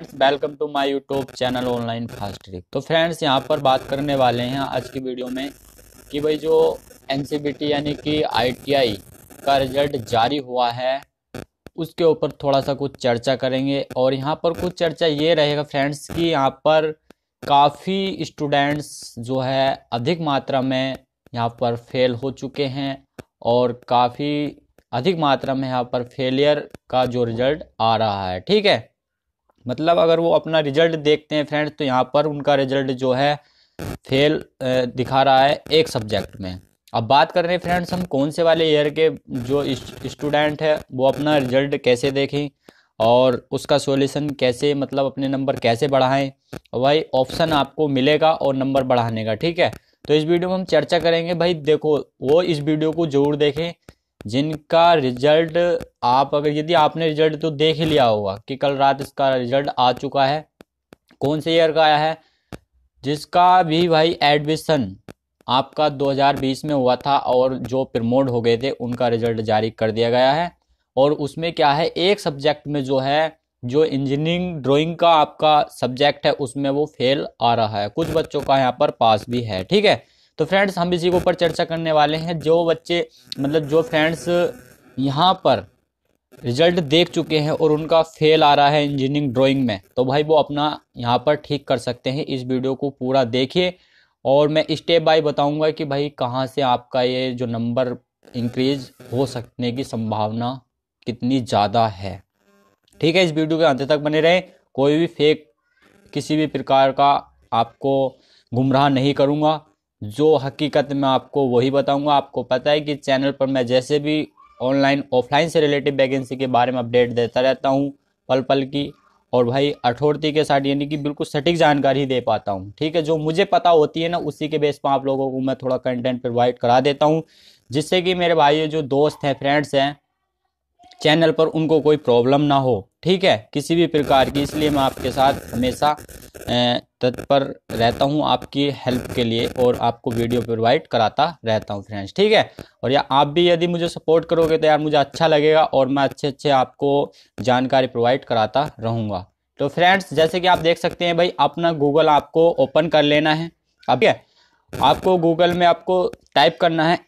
Friends welcome to my YouTube channel online fast trick तो friends यहाँ पर बात करने वाले हैं आज की वीडियो में कि भाई जो एन यानी कि आईटीआई का रिज़ल्ट जारी हुआ है, उसके ऊपर थोड़ा सा कुछ चर्चा करेंगे। और यहाँ पर कुछ चर्चा ये रहेगा फ्रेंड्स कि यहाँ पर काफ़ी स्टूडेंट्स जो है अधिक मात्रा में यहाँ पर फेल हो चुके हैं और काफ़ी अधिक मात्रा में यहाँ पर फेलियर का जो रिज़ल्ट आ रहा है। ठीक है? मतलब अगर वो अपना रिज़ल्ट देखते हैं फ्रेंड्स तो यहाँ पर उनका रिज़ल्ट जो है, फेल दिखा रहा है एक सब्जेक्ट में। अब बात कर रहे हैं फ्रेंड्स हम कौन से वाले ईयर के जो स्टूडेंट है, वो अपना रिज़ल्ट कैसे देखें और उसका सॉल्यूशन कैसे मतलब अपने नंबर कैसे बढ़ाएँ। भाई ऑप्शन आपको मिलेगा और नंबर बढ़ाने का, ठीक है? तो इस वीडियो में हम चर्चा करेंगे। भाई देखो, वो इस वीडियो को ज़रूर देखें। जिनका रिज़ल्ट आप अगर यदि आपने रिज़ल्ट तो देख ही लिया होगा कि कल रात इसका रिज़ल्ट आ चुका है। कौन से ईयर का आया है? जिसका भी भाई एडमिशन आपका 2020 में हुआ था और जो प्रमोट हो गए थे, उनका रिज़ल्ट जारी कर दिया गया है। और उसमें क्या है? एक सब्जेक्ट में जो है, जो इंजीनियरिंग ड्राइंग का आपका सब्जेक्ट है, उसमें वो फेल आ रहा है। कुछ बच्चों का यहाँ पर पास भी है, ठीक है? तो फ्रेंड्स हम इसी के ऊपर चर्चा करने वाले हैं। जो बच्चे मतलब जो फ्रेंड्स यहाँ पर रिज़ल्ट देख चुके हैं और उनका फेल आ रहा है इंजीनियरिंग ड्राइंग में। तो भाई वो अपना यहाँ पर ठीक कर सकते हैं। इस वीडियो को पूरा देखिए और मैं स्टेप बाय बताऊँगा कि भाई कहाँ से आपका ये जो नंबर इंक्रीज हो सकने की संभावना कितनी ज़्यादा है। ठीक है, इस वीडियो के अंत तक बने रहें। कोई भी फेक किसी भी प्रकार का आपको गुमराह नहीं करूँगा। जो हकीकत में आपको वही बताऊँगा। आपको पता है कि चैनल पर मैं जैसे भी ऑनलाइन, ऑफलाइन से रिलेटिव वैकेंसी के बारे में अपडेट देता रहता हूँ पल पल की। और भाई, अठोरती के साथ यानी कि बिल्कुल सटीक जानकारी दे पाता हूँ, ठीक है? जो मुझे पता होती है ना, उसी के बेस पर आप लोगों को मैं थोड़ा कंटेंट प्रोवाइड करा देता हूँ, जिससे कि मेरे भाई जो दोस्त हैं फ्रेंड्स हैं चैनल पर उनको कोई प्रॉब्लम ना हो, ठीक है? किसी भी प्रकार की, इसलिए मैं आपके साथ हमेशा तत्पर रहता हूँ आपकी हेल्प के लिए और आपको वीडियो प्रोवाइड कराता रहता हूँ फ्रेंड्स, ठीक है? और या आप भी यदि मुझे सपोर्ट करोगे तो यार मुझे अच्छा लगेगा और मैं अच्छे अच्छे आपको जानकारी प्रोवाइड कराता रहूँगा। तो फ्रेंड्स, जैसे कि आप देख सकते हैं भाई, अपना गूगल आपको ओपन कर लेना है। अब क्या आपको गूगल में आपको टाइप करना है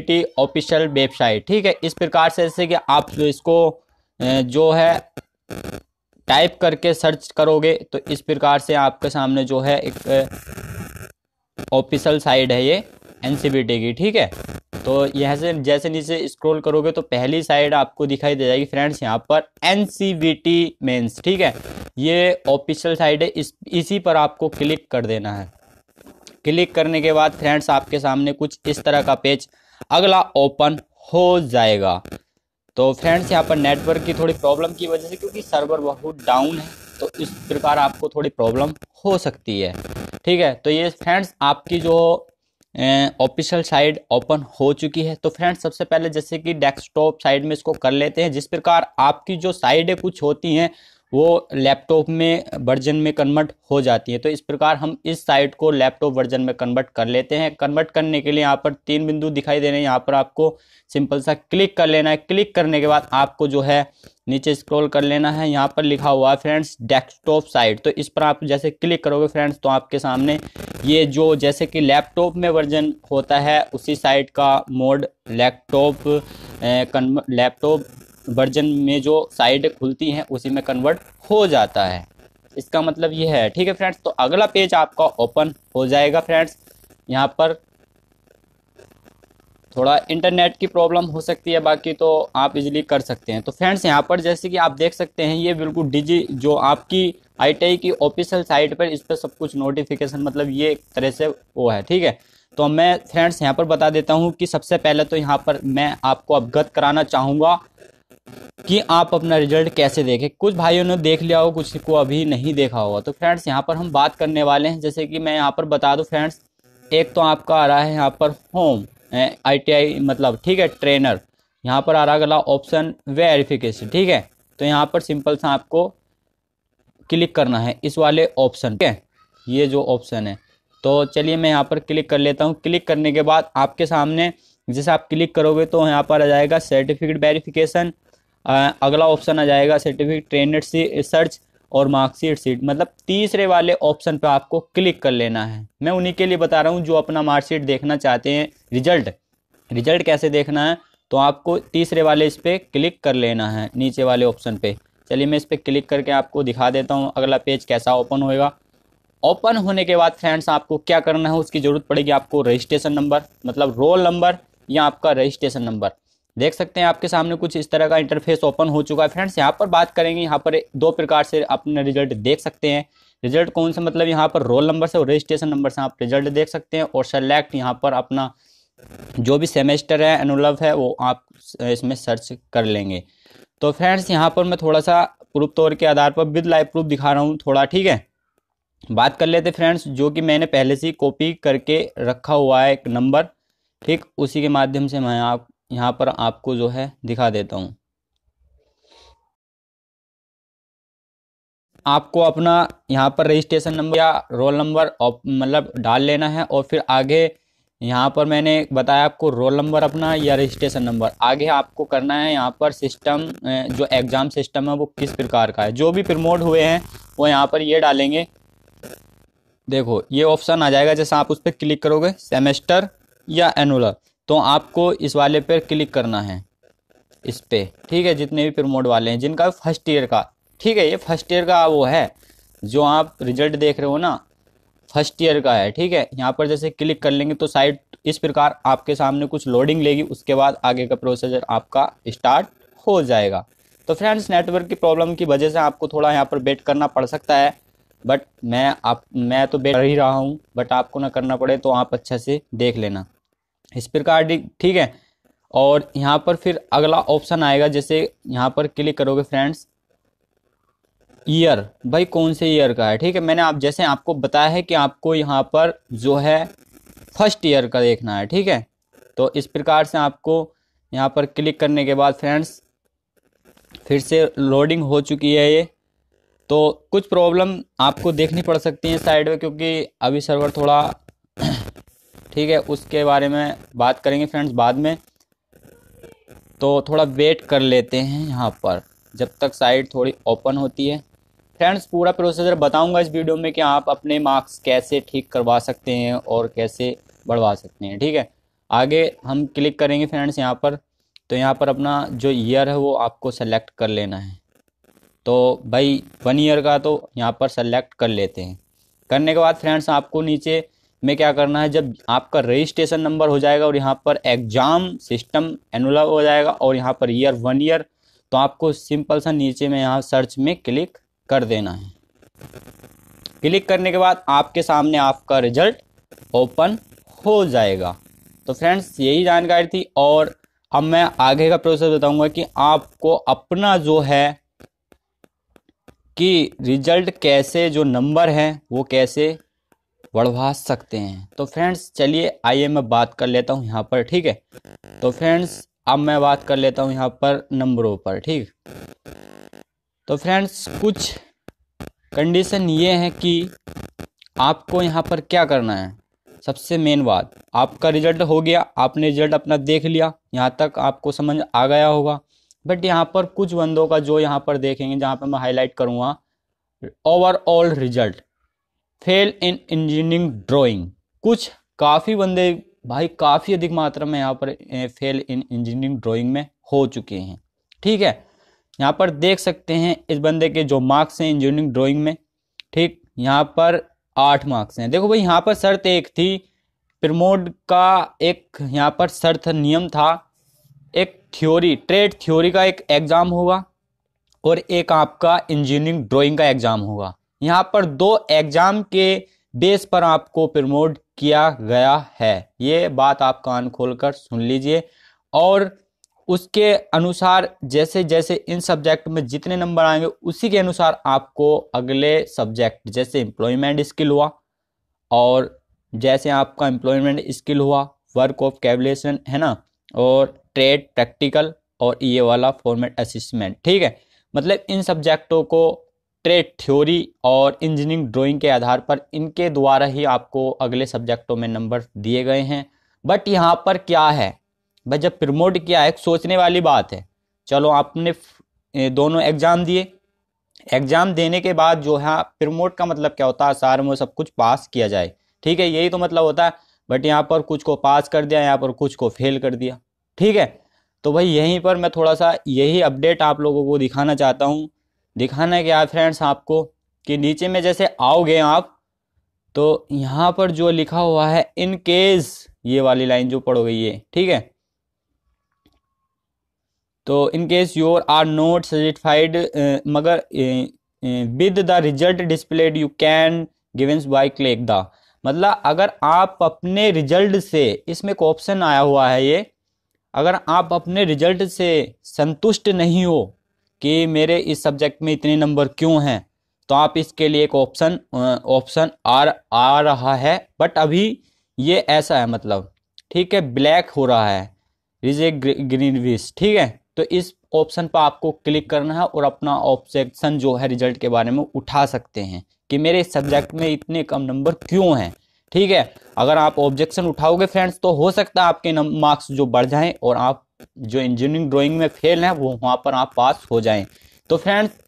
टी ऑफिशियल वेबसाइट, ठीक है? इस प्रकार से जैसे कि आप इसको जो है टाइप करके सर्च करोगे तो इस प्रकार से आपके सामने जो है एक ऑफिशियल साइड है ये एनसीबीटी की, ठीक है? तो यह से जैसे नीचे स्क्रॉल करोगे तो पहली साइड आपको दिखाई दे जाएगी फ्रेंड्स, यहाँ पर एन सी ठीक है? ये ऑफिशियल साइड है, इस, इसी पर आपको क्लिक कर देना है। क्लिक करने के बाद फ्रेंड्स, आपके सामने कुछ इस तरह का पेज अगला ओपन हो जाएगा। तो फ्रेंड्स यहाँ पर नेटवर्क की थोड़ी प्रॉब्लम की वजह से क्योंकि सर्वर बहुत डाउन है तो इस प्रकार आपको थोड़ी प्रॉब्लम हो सकती है। ठीक है तो ये फ्रेंड्स आपकी जो ऑफिशियल साइड ओपन हो चुकी है। तो फ्रेंड्स सबसे पहले जैसे कि डेस्कटॉप साइड में इसको कर लेते हैं। जिस प्रकार आपकी जो साइडें कुछ होती हैं वो लैपटॉप में वर्जन में कन्वर्ट हो जाती है। तो इस प्रकार हम इस साइट को लैपटॉप वर्जन में कन्वर्ट कर लेते हैं। कन्वर्ट करने के लिए यहाँ पर तीन बिंदु दिखाई दे रहे हैं। यहाँ पर आपको सिंपल सा क्लिक कर लेना है। क्लिक करने के बाद आपको जो है नीचे स्क्रॉल कर लेना है। यहाँ पर लिखा हुआ है फ्रेंड्स, डेस्कटॉप साइट। तो इस पर आप जैसे क्लिक करोगे फ्रेंड्स तो आपके सामने ये जो जैसे कि लैपटॉप में वर्जन होता है, उसी साइट का मोड लैपटॉप लैपटॉप वर्जन में जो साइड खुलती हैं, उसी में कन्वर्ट हो जाता है। इसका मतलब ये है, ठीक है फ्रेंड्स तो अगला पेज आपका ओपन हो जाएगा फ्रेंड्स यहाँ पर थोड़ा इंटरनेट की प्रॉब्लम हो सकती है, बाकी तो आप इजीली कर सकते हैं। तो फ्रेंड्स यहाँ पर जैसे कि आप देख सकते हैं, ये बिल्कुल डिजी जो आपकी आई की ऑफिशियल साइट पर इस पर सब कुछ नोटिफिकेशन मतलब ये एक तरह से वो है, ठीक है? तो मैं फ्रेंड्स यहाँ पर बता देता हूँ कि सबसे पहले तो यहाँ पर मैं आपको अवगत कराना चाहूँगा। कि आप अपना रिज़ल्ट कैसे देखें। कुछ भाइयों ने देख लिया हो, कुछ को अभी नहीं देखा होगा। तो फ्रेंड्स, यहाँ पर हम बात करने वाले हैं। जैसे कि मैं यहाँ पर बता दूँ, फ्रेंड्स, एक तो आपका आ रहा है यहाँ पर होम आईटीआई मतलब ठीक है ट्रेनर यहाँ पर आ रहा अगला ऑप्शन वेरिफिकेशन ठीक है? तो यहाँ पर सिंपल सा आपको क्लिक करना है इस वाले ऑप्शन है ये जो ऑप्शन है। तो चलिए मैं यहाँ पर क्लिक कर लेता हूँ। क्लिक करने के बाद आपके सामने, जैसे आप क्लिक करोगे तो यहाँ पर आ जाएगा सर्टिफिकेट वेरिफिकेशन अगला ऑप्शन आ जाएगा सर्टिफिकेट ट्रेनर सी सर्च और मार्कशीट सीट मतलब तीसरे वाले ऑप्शन पे आपको क्लिक कर लेना है। मैं उन्हीं के लिए बता रहा हूँ जो अपना मार्कशीट देखना चाहते हैं। रिज़ल्ट रिज़ल्ट कैसे देखना है? तो आपको तीसरे वाले इस पर क्लिक कर लेना है, नीचे वाले ऑप्शन पे। चलिए मैं इस पर क्लिक करके आपको दिखा देता हूँ। अगला पेज कैसा ओपन होएगा। ओपन होने के बाद फ्रेंड्स आपको क्या करना है? उसकी ज़रूरत पड़ेगी आपको रजिस्ट्रेशन नंबर मतलब रोल नंबर या आपका रजिस्ट्रेशन नंबर देख सकते हैं आपके सामने कुछ इस तरह का इंटरफेस ओपन हो चुका है। फ्रेंड्स यहाँ पर बात करेंगे, यहाँ पर दो प्रकार से अपने रिज़ल्ट देख सकते हैं। रिज़ल्ट कौन सा? मतलब यहाँ पर रोल नंबर से और रजिस्ट्रेशन नंबर से आप रिज़ल्ट देख सकते हैं और सेलेक्ट यहाँ पर अपना जो भी सेमेस्टर है अनुलव है, वो आप इसमें सर्च कर लेंगे। तो फ्रेंड्स यहाँ पर मैं थोड़ा सा प्रूफ तौर के आधार पर विद लाइव प्रूफ दिखा रहा हूँ थोड़ा, ठीक है? बात कर लेते फ्रेंड्स जो कि मैंने पहले से ही कॉपी करके रखा हुआ है एक नंबर ठीक? उसी के माध्यम से मैं आप यहाँ पर आपको जो है दिखा देता हूँ। आपको अपना यहाँ पर रजिस्ट्रेशन नंबर या रोल नंबर मतलब डाल लेना है और फिर आगे यहाँ पर मैंने बताया आपको रोल नंबर अपना या रजिस्ट्रेशन नंबर आगे आपको करना है यहाँ पर सिस्टम जो एग्ज़ाम सिस्टम है वो किस प्रकार का है। जो भी प्रमोट हुए हैं, वो यहाँ पर ये डालेंगे। देखो, ये ऑप्शन आ जाएगा जैसे आप उस पर क्लिक करोगे सेमेस्टर या एनुलर तो आपको इस वाले पर क्लिक करना है, इस पर ठीक है, जितने भी प्रमोट वाले हैं, जिनका फ़र्स्ट ईयर का। ठीक है, ये फ़र्स्ट ईयर का वो है, जो आप रिज़ल्ट देख रहे हो ना, फ़र्स्ट ईयर का है। ठीक है, यहाँ पर जैसे क्लिक कर लेंगे तो साइट इस प्रकार आपके सामने कुछ लोडिंग लेगी, उसके बाद आगे का प्रोसीजर आपका स्टार्ट हो जाएगा। तो फ्रेंड्स, नेटवर्क की प्रॉब्लम की वजह से आपको थोड़ा यहाँ पर वेट करना पड़ सकता है, बट मैं आप, मैं तो वेट कर ही रहा हूँ, बट आपको ना करना पड़े तो आप अच्छा से देख लेना। इस प्रकार ठीक है? और यहाँ पर फिर अगला ऑप्शन आएगा, जैसे यहाँ पर क्लिक करोगे फ्रेंड्स, ईयर। भाई, कौन से ईयर का है? ठीक है, मैंने आप जैसे आपको बताया है कि आपको यहाँ पर जो है फ़र्स्ट ईयर का देखना है, ठीक है? तो इस प्रकार से आपको यहाँ पर क्लिक करने के बाद फ्रेंड्स, फिर से लोडिंग हो चुकी है ये। तो कुछ प्रॉब्लम आपको देखनी पड़ सकती है साइड में, क्योंकि अभी सर्वर थोड़ा ठीक है, उसके बारे में बात करेंगे फ्रेंड्स बाद में। तो थोड़ा वेट कर लेते हैं यहाँ पर, जब तक साइट थोड़ी ओपन होती है। फ्रेंड्स पूरा प्रोसीजर बताऊँगा इस वीडियो में कि आप अपने मार्क्स कैसे ठीक करवा सकते हैं और कैसे बढ़वा सकते हैं, ठीक है? आगे हम क्लिक करेंगे फ्रेंड्स यहाँ पर। तो यहाँ पर अपना जो ईयर है वो आपको सेलेक्ट कर लेना है। तो भाई वन ईयर का तो यहाँ पर सेलेक्ट कर लेते हैं। करने के बाद फ्रेंड्स आपको नीचे में क्या करना है? जब आपका रजिस्ट्रेशन नंबर हो जाएगा और यहाँ पर एग्ज़ाम सिस्टम एनुअल हो जाएगा और यहाँ पर ईयर वन ईयर तो आपको सिंपल सा नीचे में यहाँ सर्च में क्लिक कर देना है। क्लिक करने के बाद आपके सामने आपका रिज़ल्ट ओपन हो जाएगा। तो फ्रेंड्स यही जानकारी थी और अब मैं आगे का प्रोसेस बताऊँगा कि आपको अपना जो है कि रिज़ल्ट कैसे, जो नंबर है, वो कैसे बढ़वा सकते हैं। तो फ्रेंड्स चलिए, आइए मैं बात कर लेता हूँ यहाँ पर, ठीक है? तो फ्रेंड्स अब मैं बात कर लेता हूँ यहाँ पर नंबरों पर, ठीक? तो फ्रेंड्स कुछ कंडीशन ये है कि आपको यहाँ पर क्या करना है? सबसे मेन बात, आपका रिज़ल्ट हो गया, आपने रिज़ल्ट अपना देख लिया, यहाँ तक आपको समझ आ गया होगा। बट यहाँ पर कुछ बंदों का जो यहाँ पर देखेंगे, जहाँ पर मैं हाईलाइट करूँगा overall result fail in engineering drawing. कुछ काफ़ी बंदे, भाई काफ़ी अधिक मात्रा में यहाँ पर फेल इन इंजीनियरिंग ड्राइंग में हो चुके हैं। ठीक है? यहाँ पर देख सकते हैं इस बंदे के जो मार्क्स हैं इंजीनियरिंग ड्राइंग में। ठीक? यहाँ पर आठ मार्क्स हैं। देखो भाई, यहाँ पर शर्त एक थी। प्रमोड का एक, यहाँ पर शर्त नियम था। एक थ्योरी, ट्रेड थ्योरी का एक एग्ज़ाम होगा और एक आपका इंजीनियरिंग ड्राइंग का एग्ज़ाम होगा। यहाँ पर दो एग्ज़ाम के बेस पर आपको प्रमोट किया गया है। ये बात आप कान खोलकर सुन लीजिए। और उसके अनुसार जैसे जैसे इन सब्जेक्ट में जितने नंबर आएँगे, उसी के अनुसार आपको अगले सब्जेक्ट, जैसे एम्प्लॉयमेंट स्किल हुआ और जैसे आपका एम्प्लॉयमेंट स्किल हुआ वर्क ऑफ़ कैबलेशन है ना? और ट्रेड प्रैक्टिकल और ये वाला फॉर्मेट असिस्मेंट ठीक है? मतलब इन सब्जेक्टों को ट्रेड थ्योरी और इंजीनियरिंग ड्राइंग के आधार पर इनके द्वारा ही आपको अगले सब्जेक्टों में नंबर दिए गए हैं। बट यहाँ पर क्या है? भाई जब प्रमोट किया है सोचने वाली बात है। चलो आपने दोनों एग्ज़ाम दिए। एग्ज़ाम देने के बाद जो है, प्रमोट का मतलब क्या होता है? सार में सब कुछ पास किया जाए। ठीक है, यही तो मतलब होता है। बट यहाँ पर कुछ को पास कर दिया, यहाँ पर कुछ को फेल कर दिया। ठीक है? तो भाई यहीं पर मैं थोड़ा सा यही अपडेट आप लोगों को दिखाना चाहता हूँ। दिखाना है क्या फ्रेंड्स आपको कि नीचे में जैसे आओगे आप तो यहाँ पर जो लिखा हुआ है इन केस ये वाली लाइन जो पढ़ोगे ये, ठीक है? तो in case your are not certified मगर with the result displayed you can givens by click the मतलब अगर आप अपने रिज़ल्ट से, इसमें एक ऑप्शन आया हुआ है ये, अगर आप अपने रिज़ल्ट से संतुष्ट नहीं हो कि मेरे इस सब्जेक्ट में इतने नंबर क्यों हैं? तो आप इसके लिए एक ऑप्शन ऑप्शन आ आ रहा है बट अभी ये ऐसा है मतलब ठीक है ब्लैक हो रहा है इज़ ए ग्रीन विश ठीक है? तो इस ऑप्शन पर आपको क्लिक करना है और अपना ऑब्जेक्शन जो है रिज़ल्ट के बारे में उठा सकते हैं कि मेरे सब्जेक्ट में इतने कम नंबर क्यों हैं, ठीक है? अगर आप ऑब्जेक्शन उठाओगे फ्रेंड्स तो हो सकता है आपके मार्क्स जो बढ़ जाएँ और आप जो इंजीनियरिंग ड्राइंग में फेल हैं, वो वहाँ पर आप पास हो जाएँ। तो फ्रेंड्स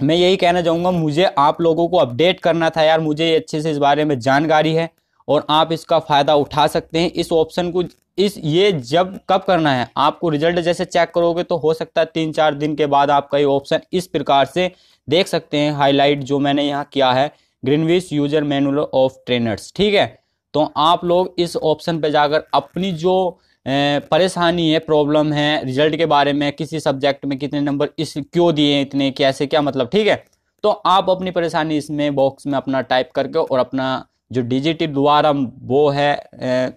मैं यही कहना चाहूँगा, मुझे आप लोगों को अपडेट करना था यार, मुझे अच्छे से इस बारे में जानकारी है और आप इसका फ़ायदा उठा सकते हैं। इस ऑप्शन को, इस, ये जब कब करना है, आपको रिज़ल्ट जैसे चेक करोगे तो हो सकता है तीन चार दिन के बाद आपका ये ऑप्शन इस प्रकार से देख सकते हैं। हाईलाइट जो मैंने यहाँ किया है ग्रीनविश यूज़र मैनुअल ऑफ़ ट्रेनर्स ठीक है? तो आप लोग इस ऑप्शन पे जाकर अपनी जो परेशानी है प्रॉब्लम है रिज़ल्ट के बारे में, किसी सब्जेक्ट में कितने नंबर इस क्यों दिए, इतने, कैसे, क्या मतलब ठीक है? तो आप अपनी परेशानी इसमें बॉक्स में अपना टाइप करके और अपना जो डिजिटल द्वारा वो है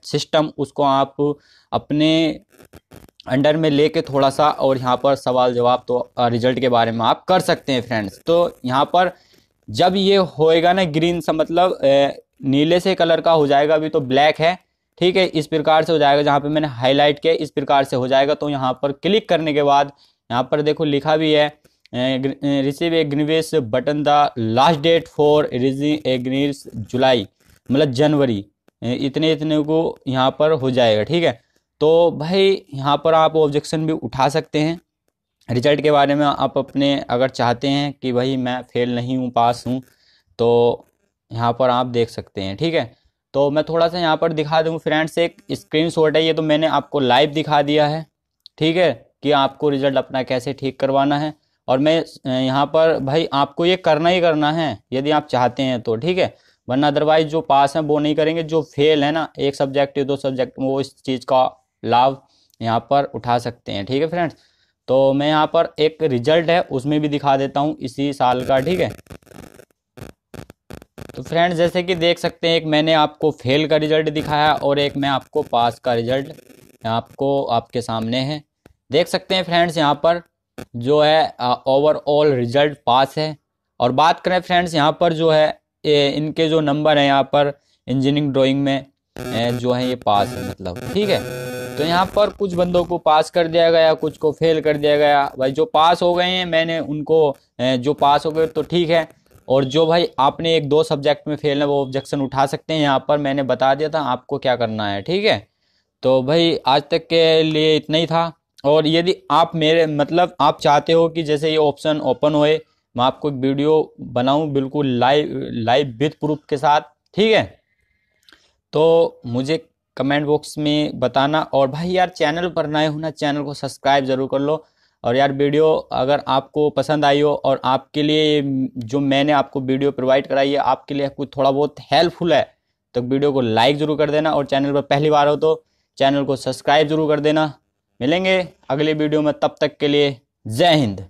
सिस्टम उसको आप अपने अंडर में लेके थोड़ा सा और यहाँ पर सवाल जवाब तो रिज़ल्ट के बारे में आप कर सकते हैं फ्रेंड्स तो यहाँ पर जब ये होएगा ना ग्रीन सा मतलब नीले से कलर का हो जाएगा, अभी तो ब्लैक है ठीक है, इस प्रकार से हो जाएगा। जहाँ पे मैंने हाईलाइट किया, इस प्रकार से हो जाएगा। तो यहाँ पर क्लिक करने के बाद, यहाँ पर देखो लिखा भी है receive a button the last date for receive July मतलब जनवरी। इतने इतने को यहाँ पर हो जाएगा, ठीक है? तो भाई, यहाँ पर आप ऑब्जेक्शन भी उठा सकते हैं। रिज़ल्ट के बारे में आप अपने अगर चाहते हैं कि भाई मैं फेल नहीं हूँ पास हूँ तो यहाँ पर आप देख सकते हैं, ठीक है? तो मैं थोड़ा सा यहाँ पर दिखा दूँ फ्रेंड्स, एक स्क्रीनशॉट है ये तो मैंने आपको लाइव दिखा दिया है। ठीक है? कि आपको रिज़ल्ट अपना कैसे ठीक करवाना है। और मैं यहाँ पर भाई आपको ये करना ही करना है, यदि आप चाहते हैं तो। ठीक है? वरना अदरवाइज़ जो पास हैं वो नहीं करेंगे, जो फेल है ना, एक सब्जेक्ट या दो सब्जेक्ट वो इस चीज़ का लाभ यहाँ पर उठा सकते हैं। ठीक है फ्रेंड्स? तो मैं यहाँ पर एक रिज़ल्ट है, उसमें भी दिखा देता हूँ इसी साल का। ठीक है? तो फ्रेंड्स जैसे कि देख सकते हैं एक मैंने आपको फेल का रिज़ल्ट दिखाया और एक मैं आपको पास का रिज़ल्ट आपको आपके सामने है। देख सकते हैं फ्रेंड्स यहाँ पर जो है ओवरऑल रिज़ल्ट पास है। और बात करें फ्रेंड्स यहाँ पर जो है ए, इनके जो नंबर हैं यहाँ पर इंजीनियरिंग ड्राइंग में ए, जो है ये पास है मतलब ठीक है? तो यहाँ पर कुछ बंदों को पास कर दिया गया कुछ को फेल कर दिया गया। भाई जो पास हो गए हैं मैंने उनको ए, जो पास हो गए तो ठीक है। और जो भाई आपने एक दो सब्जेक्ट में फेल है, वो ऑब्जेक्शन उठा सकते हैं यहाँ पर। मैंने बता दिया था, आपको क्या करना है, ठीक है? तो भाई, आज तक के लिए इतना ही था। और यदि आप मेरे मतलब आप चाहते हो कि जैसे ये ऑप्शन ओपन होए, मैं आपको एक वीडियो बनाऊँ बिल्कुल लाइव लाइव विथ प्रूफ के साथ, ठीक है? तो मुझे कमेंट बॉक्स में बताना। और भाई, यार चैनल पर नए होना चैनल को सब्सक्राइब ज़रूर कर लो। और यार वीडियो अगर आपको पसंद आई हो और आपके लिए जो मैंने आपको वीडियो प्रोवाइड कराई है, आपके लिए कुछ थोड़ा बहुत हेल्पफुल है तो वीडियो को लाइक ज़रूर कर देना और चैनल पर पहली बार हो तो चैनल को सब्सक्राइब ज़रूर कर देना। मिलेंगे अगले वीडियो में, तब तक के लिए जय हिंद।